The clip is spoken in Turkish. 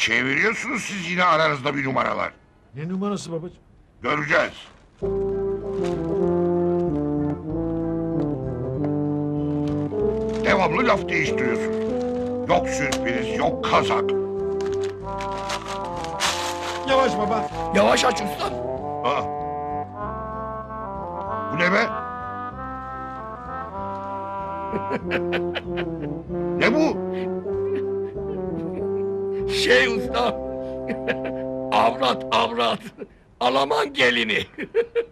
Çeviriyorsunuz siz yine aranızda bir numaralar. Ne numarası babacığım? Göreceğiz. Devamlı laf değiştiriyorsun. Yok sürpriz, yok kazak. Yavaş baba. Yavaş aç usta. Aa. Bu ne be? ne bu? Şey usta. avrat avrat. Alaman gelini.